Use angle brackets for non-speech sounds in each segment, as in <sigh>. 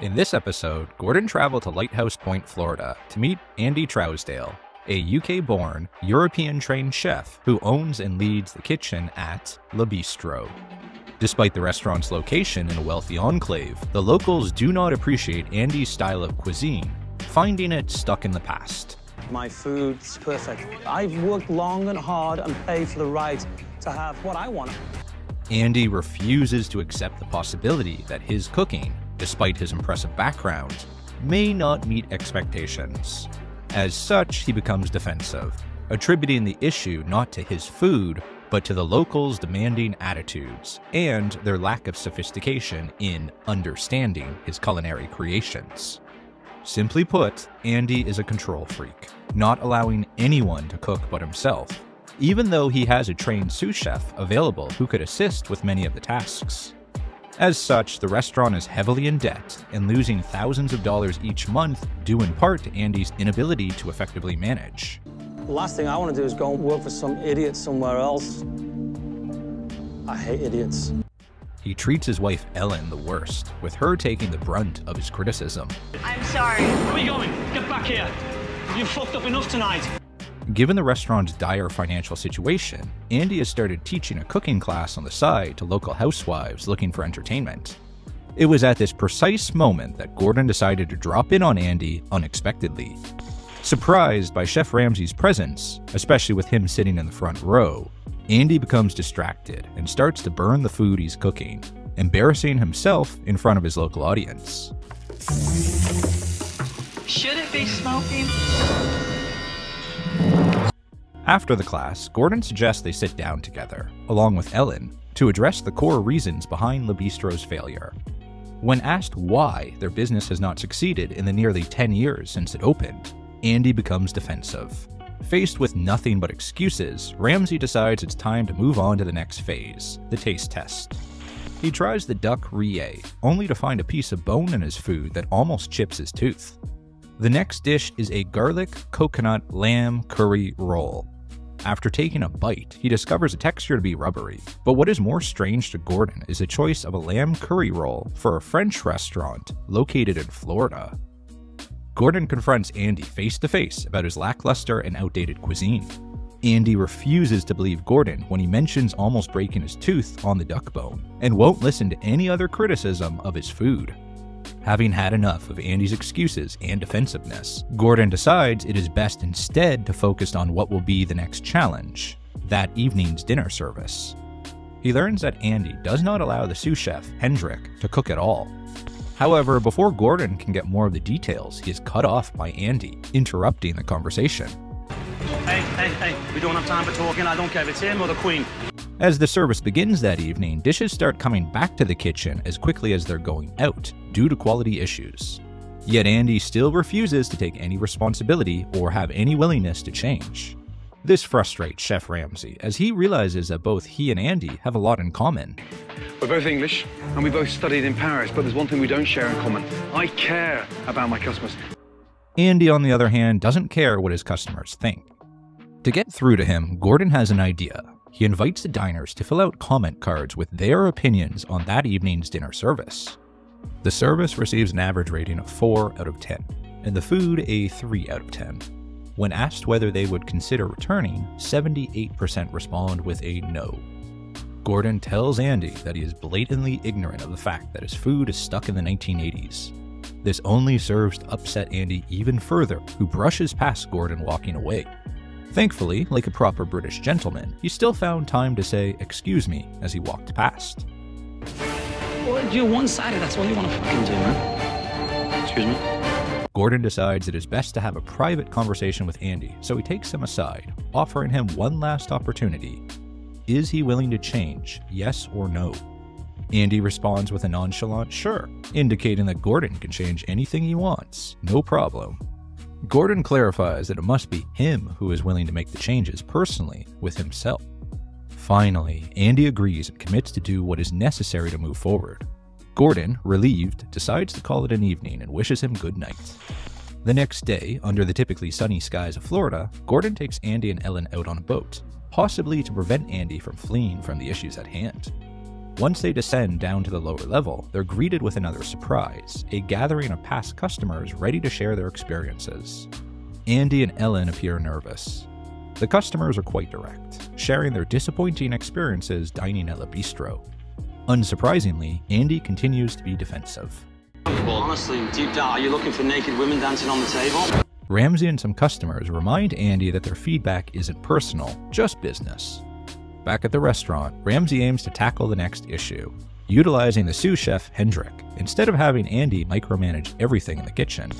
In this episode, Gordon traveled to Lighthouse Point, Florida to meet Andy Trousdale, a UK born, European trained chef who owns and leads the kitchen at Le Bistro. Despite the restaurant's location in a wealthy enclave, the locals do not appreciate Andy's style of cuisine, finding it stuck in the past. My food's perfect. I've worked long and hard and paid for the right to have what I want. Andy refuses to accept the possibility that his cooking, despite his impressive background, may not meet expectations. As such, he becomes defensive, attributing the issue not to his food, but to the locals' demanding attitudes and their lack of sophistication in understanding his culinary creations. Simply put, Andy is a control freak, not allowing anyone to cook but himself, even though he has a trained sous chef available who could assist with many of the tasks. As such, the restaurant is heavily in debt and losing thousands of dollars each month due in part to Andy's inability to effectively manage. The last thing I want to do is go and work for some idiot somewhere else. I hate idiots. He treats his wife Elin the worst, with her taking the brunt of his criticism. I'm sorry. Where are you going? Get back here. You've fucked up enough tonight. Given the restaurant's dire financial situation, Andy has started teaching a cooking class on the side to local housewives looking for entertainment. It was at this precise moment that Gordon decided to drop in on Andy unexpectedly. Surprised by Chef Ramsay's presence, especially with him sitting in the front row, Andy becomes distracted and starts to burn the food he's cooking, embarrassing himself in front of his local audience. Should it be smoking? After the class, Gordon suggests they sit down together, along with Elin, to address the core reasons behind Le Bistro's failure. When asked why their business has not succeeded in the nearly 10 years since it opened, Andy becomes defensive. Faced with nothing but excuses, Ramsay decides it's time to move on to the next phase, the taste test. He tries the duck rillettes, only to find a piece of bone in his food that almost chips his tooth. The next dish is a garlic coconut lamb curry roll. After taking a bite, he discovers the texture to be rubbery. But what is more strange to Gordon is the choice of a lamb curry roll for a French restaurant located in Florida. Gordon confronts Andy face to face about his lackluster and outdated cuisine. Andy refuses to believe Gordon when he mentions almost breaking his tooth on the duck bone, and won't listen to any other criticism of his food. Having had enough of Andy's excuses and defensiveness, Gordon decides it is best instead to focus on what will be the next challenge that evening's dinner service. He learns that Andy does not allow the sous chef, Hendrik, to cook at all, However, before Gordon can get more of the details, he is cut off by Andy, interrupting the conversation. Hey, hey, hey, we don't have time for talking. I don't care if it's him or the Queen. As the service begins that evening, dishes start coming back to the kitchen as quickly as they're going out, due to quality issues. Yet Andy still refuses to take any responsibility or have any willingness to change. This frustrates Chef Ramsay as he realizes that both he and Andy have a lot in common. We're both English and we both studied in Paris, but there's one thing we don't share in common. I care about my customers. Andy, on the other hand, doesn't care what his customers think. To get through to him, Gordon has an idea. He invites the diners to fill out comment cards with their opinions on that evening's dinner service. The service receives an average rating of 4 out of 10, and the food a 3 out of 10. When asked whether they would consider returning, 78% respond with a no. Gordon tells Andy that he is blatantly ignorant of the fact that his food is stuck in the 1980s. This only serves to upset Andy even further, who brushes past Gordon walking away. Thankfully, like a proper British gentleman, he still found time to say excuse me as he walked past. Well, you're one-sided. That's all you want to fucking do, man. Excuse me? Gordon decides it is best to have a private conversation with Andy, so he takes him aside, offering him one last opportunity. Is he willing to change, yes or no? Andy responds with a nonchalant sure, indicating that Gordon can change anything he wants, no problem. Gordon clarifies that it must be him who is willing to make the changes personally with himself. Finally, Andy agrees and commits to do what is necessary to move forward. Gordon, relieved, decides to call it an evening and wishes him good night. The next day, under the typically sunny skies of Florida, Gordon takes Andy and Elin out on a boat, possibly to prevent Andy from fleeing from the issues at hand. Once they descend down to the lower level, they're greeted with another surprise a gathering of past customers ready to share their experiences. Andy and Elin appear nervous. The customers are quite direct, sharing their disappointing experiences dining at La Bistro. Unsurprisingly, Andy continues to be defensive. Honestly, deep down, are you looking for naked women dancing on the table? Ramsay and some customers remind Andy that their feedback isn't personal, just business. Back at the restaurant, Ramsay aims to tackle the next issue, utilizing the sous chef Hendrik, instead of having Andy micromanage everything in the kitchen.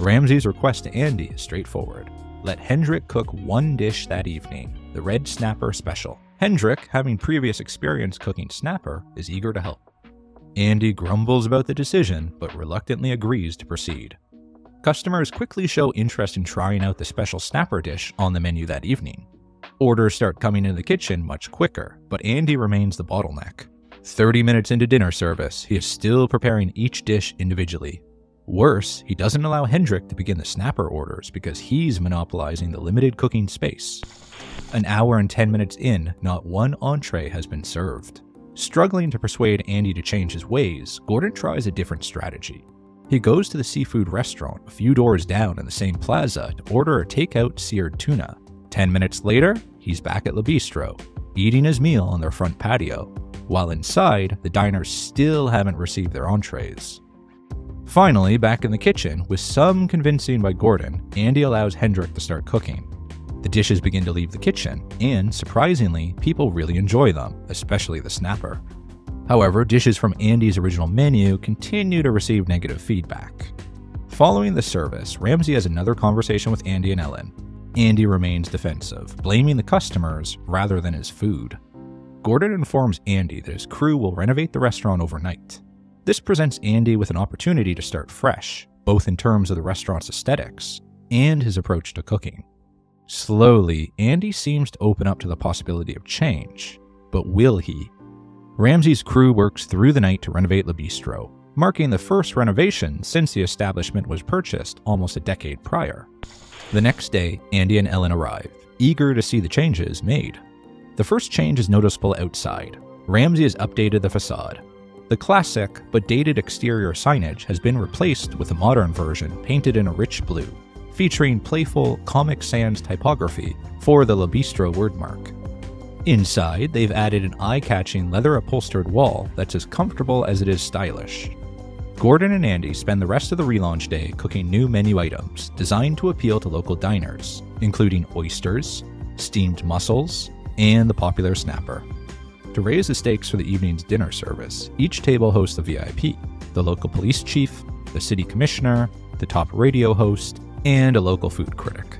Ramsay's request to Andy is straightforward. Let Hendrik cook one dish that evening, the red snapper special. Hendrik, having previous experience cooking snapper, is eager to help. Andy grumbles about the decision, but reluctantly agrees to proceed. Customers quickly show interest in trying out the special snapper dish on the menu that evening. Orders start coming into the kitchen much quicker, but Andy remains the bottleneck. 30 minutes into dinner service, he is still preparing each dish individually. Worse, he doesn't allow Hendrik to begin the snapper orders because he's monopolizing the limited cooking space. An hour and 10 minutes in, not one entree has been served. Struggling to persuade Andy to change his ways, Gordon tries a different strategy. He goes to the seafood restaurant a few doors down in the same plaza to order a takeout seared tuna. Ten minutes later, he's back at La Bistro, eating his meal on their front patio, while inside, the diners still haven't received their entrees. Finally, back in the kitchen, with some convincing by Gordon, Andy allows Hendrik to start cooking. The dishes begin to leave the kitchen, and surprisingly, people really enjoy them, especially the snapper. However, dishes from Andy's original menu continue to receive negative feedback. Following the service, Ramsay has another conversation with Andy and Elin. Andy remains defensive, blaming the customers rather than his food. Gordon informs Andy that his crew will renovate the restaurant overnight. This presents Andy with an opportunity to start fresh, both in terms of the restaurant's aesthetics and his approach to cooking. Slowly, Andy seems to open up to the possibility of change, but will he? Ramsay's crew works through the night to renovate La Bistro, marking the first renovation since the establishment was purchased almost a decade prior. The next day, Andy and Elin arrive, eager to see the changes made. The first change is noticeable outside. Ramsay has updated the facade. The classic but dated exterior signage has been replaced with a modern version painted in a rich blue featuring playful Comic Sans typography for the La Bistro wordmark. Inside, they've added an eye catching leather upholstered wall that's as comfortable as it is stylish. Gordon and Andy spend the rest of the relaunch day cooking new menu items designed to appeal to local diners, including oysters, steamed mussels, and the popular snapper. To raise the stakes for the evening's dinner service, each table hosts a VIP the local police chief, the city commissioner, the top radio host, and a local food critic.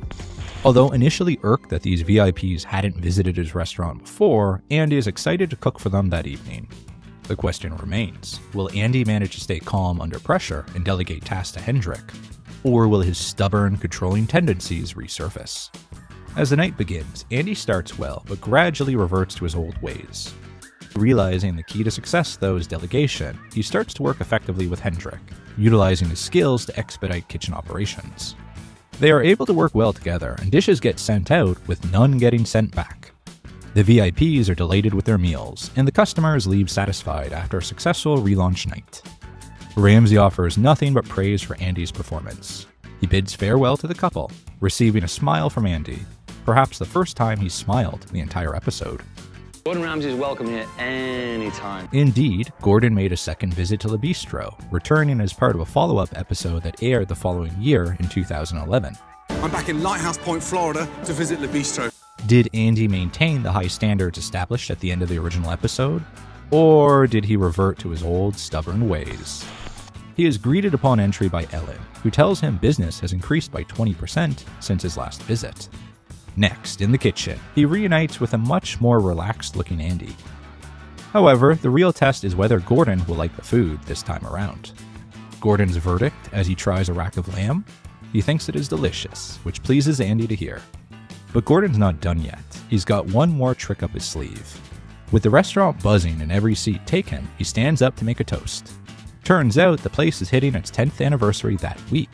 Although initially irked that these VIPs hadn't visited his restaurant before, Andy is excited to cook for them that evening. The question remains will Andy manage to stay calm under pressure and delegate tasks to Hendrik? Or will his stubborn, controlling tendencies resurface? As the night begins, Andy starts well, but gradually reverts to his old ways. Realizing the key to success, though, is delegation, he starts to work effectively with Hendrik, utilizing his skills to expedite kitchen operations. They are able to work well together, and dishes get sent out with none getting sent back. The VIPs are delighted with their meals, and the customers leave satisfied after a successful relaunch night. Ramsay offers nothing but praise for Andy's performance. He bids farewell to the couple, receiving a smile from Andy, perhaps the first time he smiled the entire episode. Gordon Ramsay is welcome here anytime. Indeed, Gordon made a second visit to La Bistro, returning as part of a follow up episode that aired the following year in 2011. I'm back in Lighthouse Point, Florida to visit La Bistro. Did Andy maintain the high standards established at the end of the original episode? Or did he revert to his old stubborn ways? He is greeted upon entry by Elin, who tells him business has increased by 20% since his last visit. Next, in the kitchen, he reunites with a much more relaxed looking Andy. However, the real test is whether Gordon will like the food this time around. Gordon's verdict as he tries a rack of lamb? He thinks it is delicious, which pleases Andy to hear. But Gordon's not done yet. He's got one more trick up his sleeve. With the restaurant buzzing and every seat taken, he stands up to make a toast. Turns out the place is hitting its 10th anniversary that week.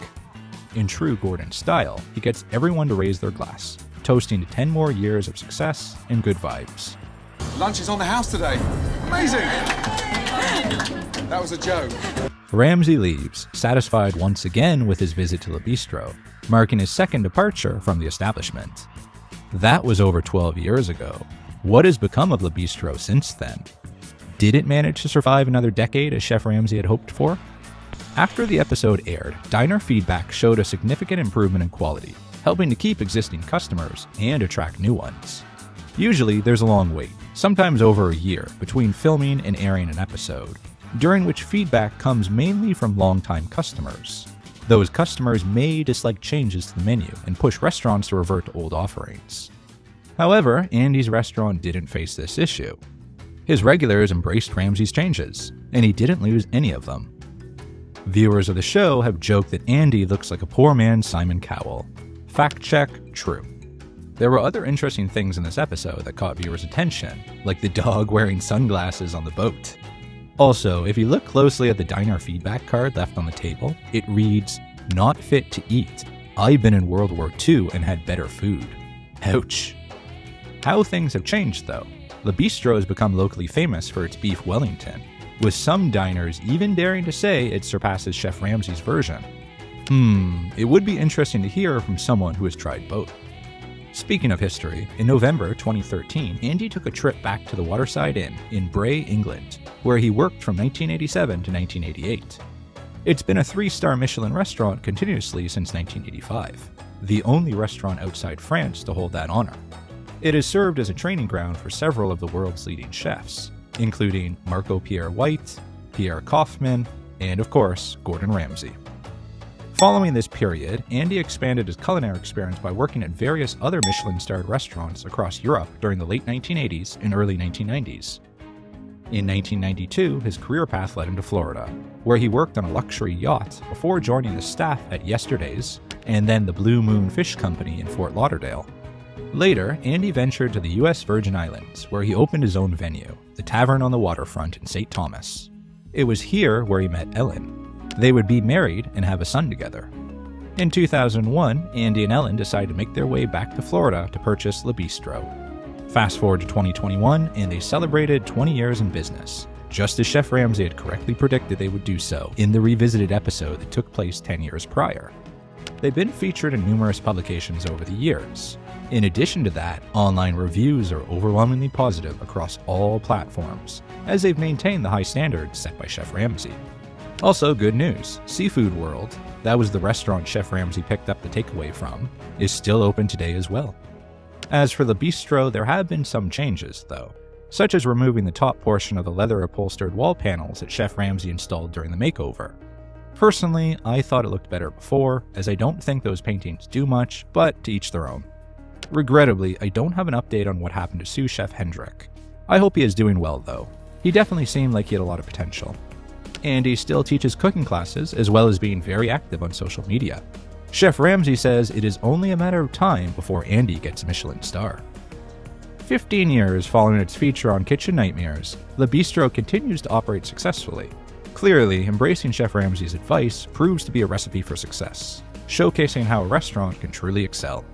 In true Gordon style, he gets everyone to raise their glass, toasting to 10 more years of success and good vibes. Lunch is on the house today. Amazing! That was a joke. Ramsay leaves, satisfied once again with his visit to Le Bistro, marking his second departure from the establishment. That was over 12 years ago. What has become of Le Bistro since then? Did it manage to survive another decade as Chef Ramsay had hoped for? After the episode aired, diner feedback showed a significant improvement in quality, helping to keep existing customers and attract new ones. Usually, there's a long wait, sometimes over a year, between filming and airing an episode, during which feedback comes mainly from longtime customers. Those customers may dislike changes to the menu and push restaurants to revert to old offerings. However, Andy's restaurant didn't face this issue. His regulars embraced Ramsay's changes, and he didn't lose any of them. Viewers of the show have joked that Andy looks like a poor man Simon Cowell. Fact check, true. There were other interesting things in this episode that caught viewers' attention, like the dog <laughs> wearing sunglasses on the boat. Also, if you look closely at the diner feedback card left on the table, it reads, Not fit to eat. I've been in World War II and had better food. Ouch. How things have changed though. Le Bistro has become locally famous for its beef Wellington, with some diners even daring to say it surpasses Chef Ramsay's version. Hmm, it would be interesting to hear from someone who has tried both. Speaking of history, in November 2013, Andy took a trip back to the Waterside Inn in Bray, England, where he worked from 1987 to 1988. It's been a three star Michelin restaurant continuously since 1985, the only restaurant outside France to hold that honor. It has served as a training ground for several of the world's leading chefs, including Marco Pierre White, Pierre Koffmann, and of course, Gordon Ramsay. Following this period, Andy expanded his culinary experience by working at various other Michelin starred restaurants across Europe during the late 1980s and early 1990s. In 1992, his career path led him to Florida, where he worked on a luxury yacht before joining the staff at Yesterday's and then the Blue Moon Fish Company in Fort Lauderdale. Later, Andy ventured to the US Virgin Islands, where he opened his own venue, the Tavern on the Waterfront in St. Thomas. It was here where he met Elin, they would be married and have a son together. In 2001, Andy and Elin decided to make their way back to Florida to purchase Le Bistro. Fast forward to 2021, and they celebrated 20 years in business, just as Chef Ramsay had correctly predicted they would do so in the revisited episode that took place 10 years prior. They've been featured in numerous publications over the years. In addition to that, online reviews are overwhelmingly positive across all platforms, as they've maintained the high standards set by Chef Ramsay. Also, good news Seafood World, that was the restaurant Chef Ramsay picked up the takeaway from, is still open today as well. As for the bistro, there have been some changes, though, such as removing the top portion of the leather upholstered wall panels that Chef Ramsay installed during the makeover. Personally, I thought it looked better before, as I don't think those paintings do much, but to each their own. Regrettably, I don't have an update on what happened to sous chef Hendrik. I hope he is doing well, though. He definitely seemed like he had a lot of potential. Andy still teaches cooking classes as well as being very active on social media. Chef Ramsay says it is only a matter of time before Andy gets a Michelin star. 15 years following its feature on Kitchen Nightmares, Le Bistro continues to operate successfully. Clearly, embracing Chef Ramsay's advice proves to be a recipe for success, showcasing how a restaurant can truly excel.